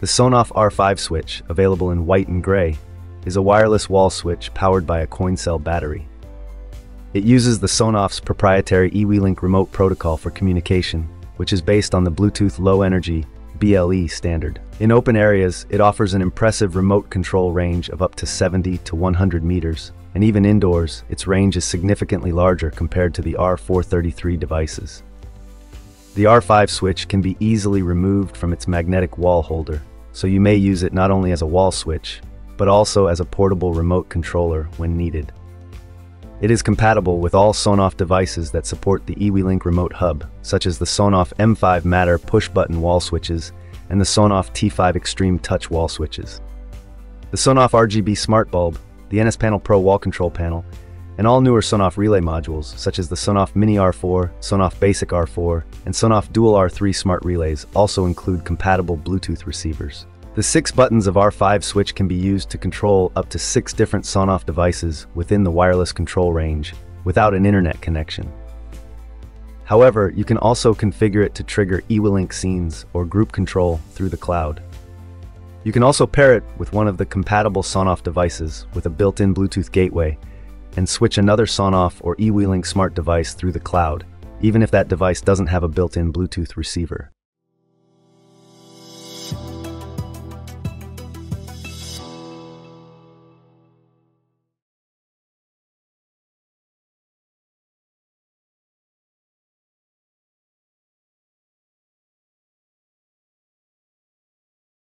The Sonoff R5 switch, available in white and gray, is a wireless wall switch powered by a coin cell battery. It uses the Sonoff's proprietary eWeLink remote protocol for communication, which is based on the Bluetooth Low Energy BLE standard. In open areas, it offers an impressive remote control range of up to 70 to 100 meters, and even indoors, its range is significantly larger compared to the R433 devices. The R5 switch can be easily removed from its magnetic wall holder, so you may use it not only as a wall switch, but also as a portable remote controller when needed. It is compatible with all Sonoff devices that support the eWeLink remote hub, such as the Sonoff M5 Matter push-button wall switches and the Sonoff T5 Extreme touch wall switches. The Sonoff RGB smart bulb, the NS Panel Pro wall control panel, and all newer Sonoff relay modules, such as the Sonoff Mini R4, Sonoff Basic R4, and Sonoff Dual R3 smart relays also include compatible Bluetooth receivers. The six buttons of R5 switch can be used to control up to six different Sonoff devices within the wireless control range without an internet connection. However, you can also configure it to trigger eWeLink scenes or group control through the cloud. You can also pair it with one of the compatible Sonoff devices with a built-in Bluetooth gateway and switch another Sonoff or eWeLink smart device through the cloud, even if that device doesn't have a built-in Bluetooth receiver.